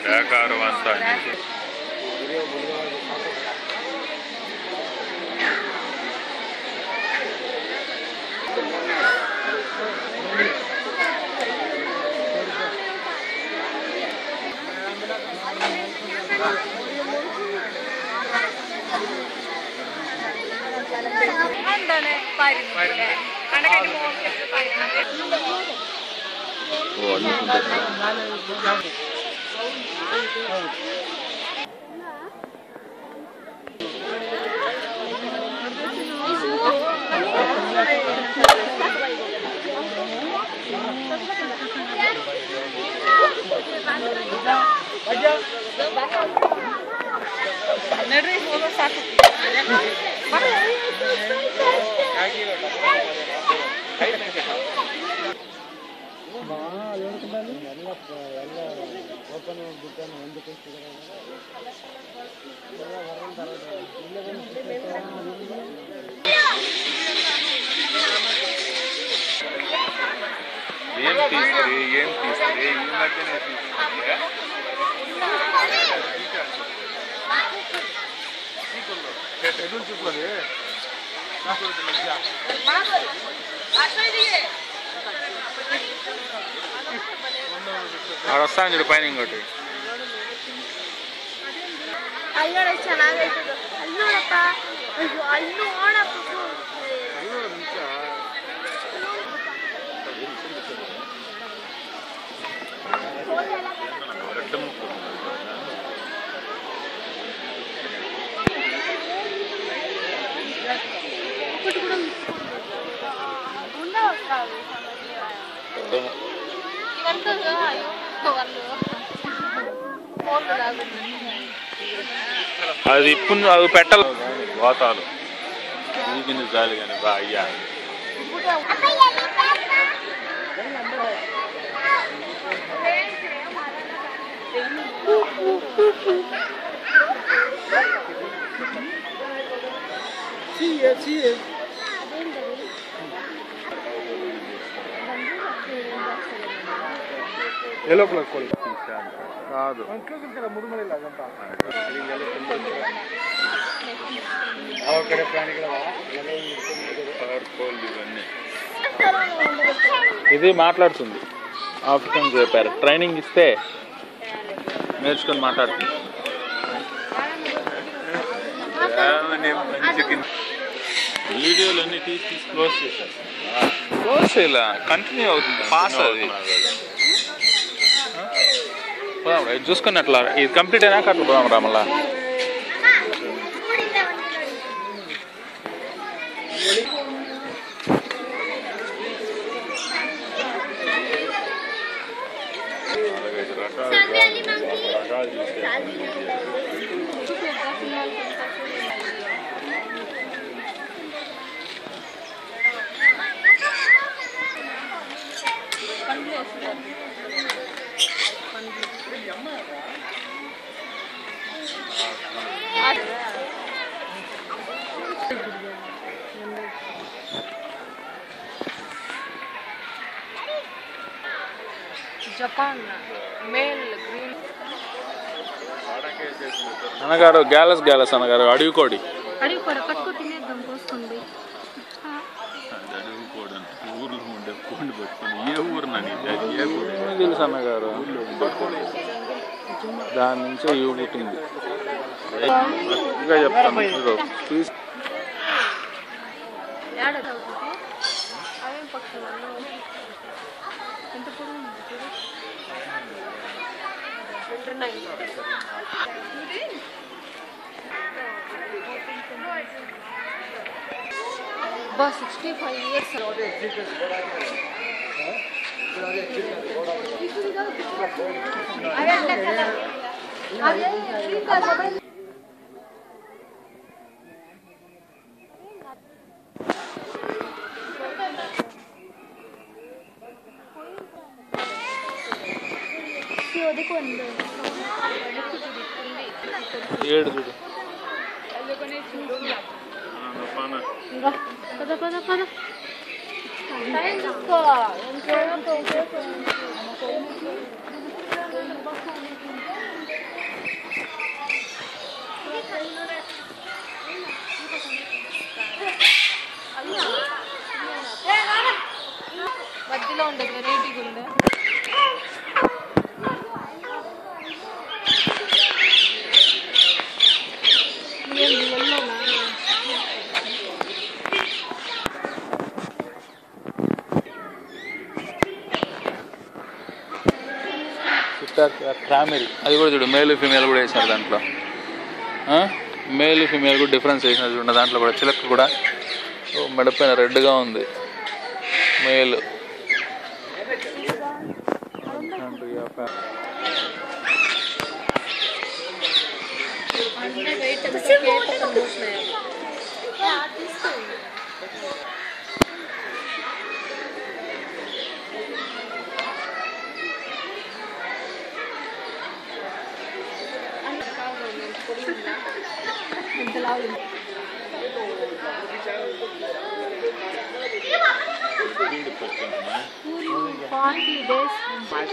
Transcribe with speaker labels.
Speaker 1: Dakar one time.
Speaker 2: എന്താണ് പരുന്ന് കണക്കായിട്ട് മോശം പരുന്ന്
Speaker 1: Nari, nomor satu. ponemos un bicano, un bicano, un bicano, ఆడ వస్తాను చూడు పైన ఇంకోటి
Speaker 2: ಅಲ್ಲೋಡ ಚೆನ್ನಾಗೈತೆ ಅಲ್ಲೋಡಪ್ಪ ಅಯ್ಯೋ ಅಲ್ಲಿ ನೋಡಪ್ಪ
Speaker 1: అది ఇప్పుడు అది పెట్టాలి వాతాలు. ఊగిన జాలి కానీ బా అయ్యా.
Speaker 3: ఎలో బ్లాక్ కొడుకు?
Speaker 1: కాదు. ఇది మాట్లాడుతుంది. ఆఫ్రికన్ చెప్పారు? ట్రైనింగ్ ఇస్తే నేర్చుకొని మాట్లాడుతుంది. వీడియోలన్నీ తీసి క్లోజ్ చేశారు. క్లోజ్ చేయలే. కంటిన్యూ అవుతుంది. పాస్ అవుతుంది పోదాం ఇది చూసుకుని అట్లా ఇది కంప్లీట్ అయినాక అట్లా పోదాం రా మళ్ళా.
Speaker 2: జపాన్ మేల్ గ్రీన్.
Speaker 1: అన్నగారు గ్యాలస్ గ్యాలస్ అన్నగారు అడవి కోడి
Speaker 2: కూడా పట్టుకో తినేద్దాం పోస్తుంది.
Speaker 1: అడవి కోడి అంటే ఊర్లో ఉండే కోడిని పట్టుకొని ఏ ఊరు నన్ను ఏ ఊరు? తెలుసు అన్నగారు దాని నుంచే ఇవి పుట్టింది ఇంకా చెప్తాను ఇదిగో, తీసి
Speaker 2: ఏడ చదువుతుంది అవేం పక్షులు ఎంత పొడవు ఉంది 사이즈가
Speaker 1: 연결하고
Speaker 2: మధ్యలో ఉండదు వెరైటీగా ఉందా నేను బియ్యంలోనా
Speaker 4: క్రామెరీ. అది కూడా చూడు మేల్ ఫీమేల్ కూడా వేసారు దాంట్లో. మేల్ ఫీమేల్ కూడా డిఫరెన్స్ వేసినారు చూడండి దాంట్లో కూడా చిలక కూడా. ఓ, మెడపైన రెడ్గా ఉంది. మేల్.
Speaker 5: कौन
Speaker 2: थी देश पाँच